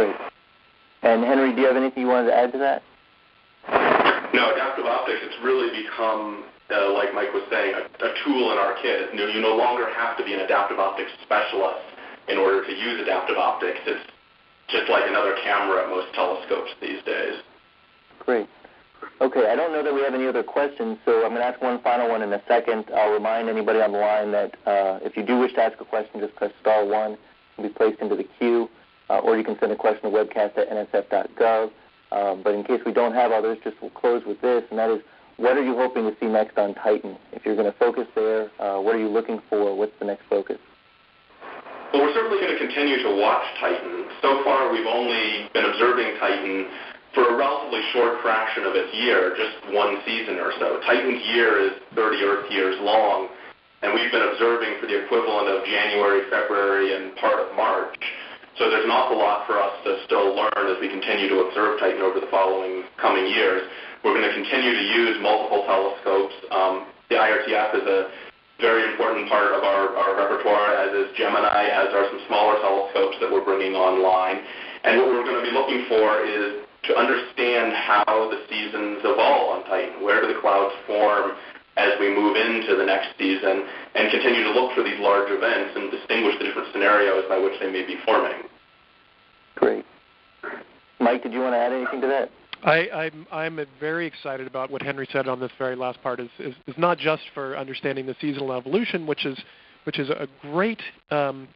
Great. And Henry, do you have anything you wanted to add to that? No, adaptive optics, it's really become, uh, like Mike was saying, a, a tool in our kit. You, you no longer have to be an adaptive optics specialist in order to use adaptive optics. It's just like another camera at most telescopes these days. Great. Okay, I don't know that we have any other questions, so I'm going to ask one final one in a second. I'll remind anybody on the line that uh, if you do wish to ask a question, just press star one and be placed into the queue, uh, or you can send a question to webcast at nsf.gov. Um, but in case we don't have others, just we'll close with this, and that is, what are you hoping to see next on Titan? If you're going to focus there, uh, what are you looking for? What's the next focus? Well, we're certainly going to continue to watch Titan. So far, we've only been observing Titan for a relatively short fraction of its year, just one season or so. Titan's year is 30 Earth years long, and we've been observing for the equivalent of January, February, and part of March. So there's an awful lot for us to still learn as we continue to observe Titan over the following coming years. We're going to continue to use multiple telescopes. Um, the IRTF is a very important part of our, our repertoire, as is Gemini, as are some smaller telescopes that we're bringing online. And what we're going to be looking for is to understand how the seasons evolve on Titan. Where do the clouds form as we move into the next season and continue to look for these large events and distinguish the different scenarios by which they may be forming. Mike, did you want to add anything to that? I, I'm I'm very excited about what Henry said on this very last part. Is, is is not just for understanding the seasonal evolution, which is which is a great um,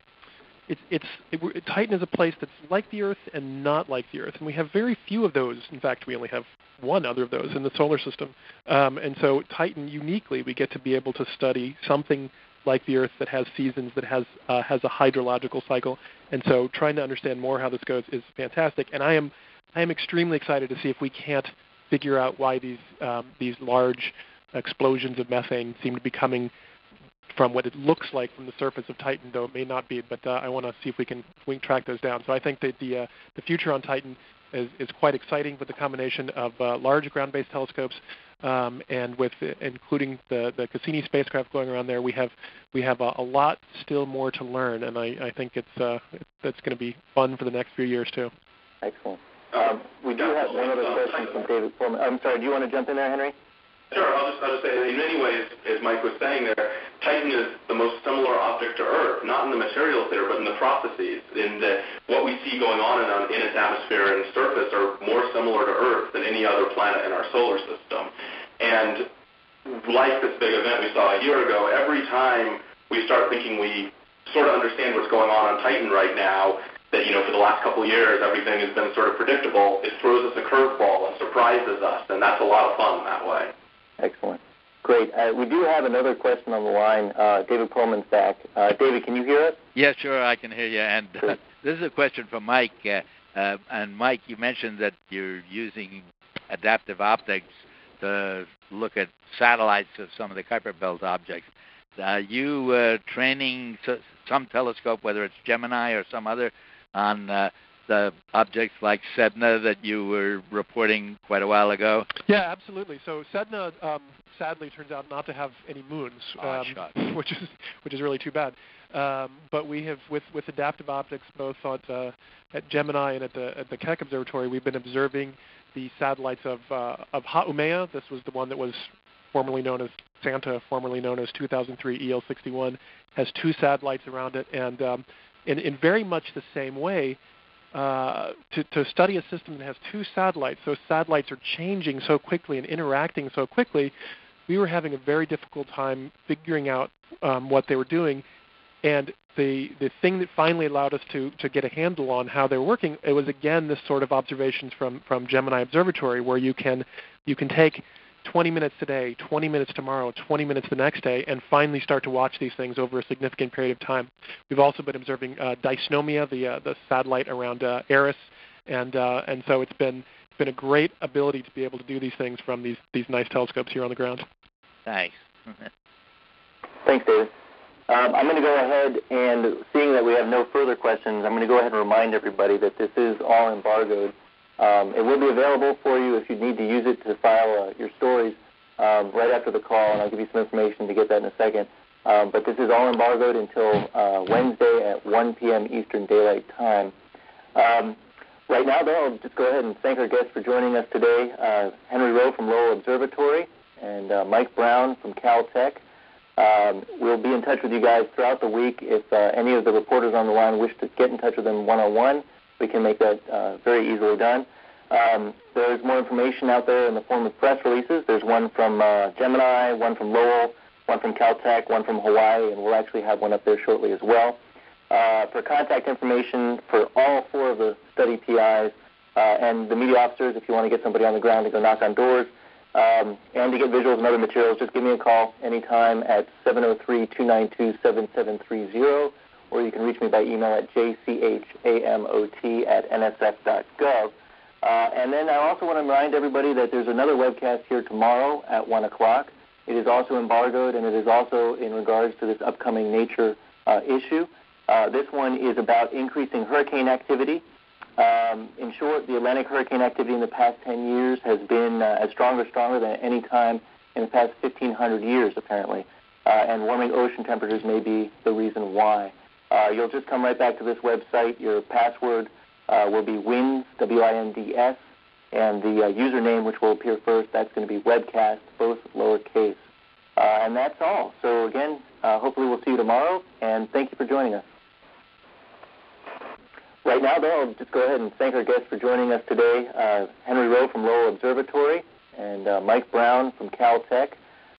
it's it's it, Titan is a place that's like the Earth and not like the Earth, and we have very few of those. In fact, we only have one other of those in the solar system. Um, and so Titan, uniquely, we get to be able to study something like the Earth that has seasons, that has uh, has a hydrological cycle. And so trying to understand more how this goes is fantastic. And I am I am extremely excited to see if we can't figure out why these um, these large explosions of methane seem to be coming from what it looks like from the surface of Titan, though it may not be. But uh, I want to see if we can we can track those down. So I think that the uh, the future on Titan is, is quite exciting with the combination of uh, large ground-based telescopes um, and with uh, including the, the Cassini spacecraft going around there. We have we have a, a lot still more to learn, and I, I think it's uh, that's going to be fun for the next few years too. Excellent. Um, we do have one other question from David Foreman. I'm sorry. Do you want to jump in there, Henry? Sure. I'll just, I'll just say, in many ways, as Mike was saying there, Titan is the most similar object to Earth, not in the materials there, but in the processes. In that what we see going on in, in its atmosphere and surface are more similar to Earth than any other planet in our solar system. And like this big event we saw a year ago, every time we start thinking we sort of understand what's going on on Titan right now, that you know for the last couple of years everything has been sort of predictable, it throws us a curveball and surprises us, and that's a lot of fun that way. Excellent. Great. Uh, we do have another question on the line. Uh, David Perlman's back. Uh, David, can you hear us? Yeah, sure, I can hear you. And uh, this is a question from Mike. Uh, uh, and Mike, you mentioned that you're using adaptive optics to look at satellites of some of the Kuiper Belt objects. Are you training some telescope, whether it's Gemini or some other, on uh, the objects like Sedna that you were reporting quite a while ago? Yeah, absolutely. So Sedna um, sadly turns out not to have any moons, oh, um, which is which is really too bad. Um, but we have, with, with adaptive optics, both at, uh, at Gemini and at the, at the Keck Observatory, we've been observing the satellites of, uh, of Haumea. This was the one that was formerly known as Santa, formerly known as 2003 EL61, has two satellites around it, and um, in, in very much the same way, to, to study a system that has two satellites, those satellites are changing so quickly and interacting so quickly, we were having a very difficult time figuring out um, what they were doing. And the, the thing that finally allowed us to, to get a handle on how they were working, it was again this sort of observations from, from Gemini Observatory where you can, you can take 20 minutes today, 20 minutes tomorrow, 20 minutes the next day, and finally start to watch these things over a significant period of time. We've also been observing uh, Dysnomia, the uh, the satellite around uh, Eris, and uh, and so it's been it's been a great ability to be able to do these things from these these nice telescopes here on the ground. Thanks. Thanks, David. Um, I'm going to go ahead and, seeing that we have no further questions, I'm going to go ahead and remind everybody that this is all embargoed. Um, it will be available for you if you need to use it to file uh, your stories um, right after the call, and I'll give you some information to get that in a second. Um, but this is all embargoed until uh, Wednesday at 1 p.m. Eastern Daylight Time. Um, Right now, though, I'll just go ahead and thank our guests for joining us today. Uh, Henry Roe from Lowell Observatory and uh, Mike Brown from Caltech. Um, we'll be in touch with you guys throughout the week. If uh, any of the reporters on the line wish to get in touch with them one-on-one, we can make that uh, very easily done. Um, there's more information out there in the form of press releases. There's one from uh, Gemini, one from Lowell, one from Caltech, one from Hawaii, and we'll actually have one up there shortly as well. Uh, for contact information for all four of the study PIs uh, and the media officers, if you want to get somebody on the ground to go knock on doors, um, and to get visuals and other materials, just give me a call anytime at 703-292-7730, or you can reach me by email at jchamot at nsf.gov. Uh, and then I also want to remind everybody that there's another webcast here tomorrow at 1 o'clock. It is also embargoed, and it is also in regards to this upcoming nature uh, issue. Uh, this one is about increasing hurricane activity. Um, in short, the Atlantic hurricane activity in the past 10 years has been uh, as strong or stronger than any time in the past 1,500 years, apparently. Uh, and warming ocean temperatures may be the reason why. Uh, you'll just come right back to this website. Your password uh, will be WINDS, W-I-N-D-S, and the uh, username, which will appear first, that's going to be webcast, both lowercase. Uh, and that's all. So again, hopefully we'll see you tomorrow, and thank you for joining us. Right now, though, I'll just go ahead and thank our guests for joining us today. Uh, Henry Roe from Lowell Observatory and uh, Mike Brown from Caltech